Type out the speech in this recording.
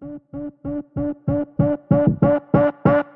Thank you.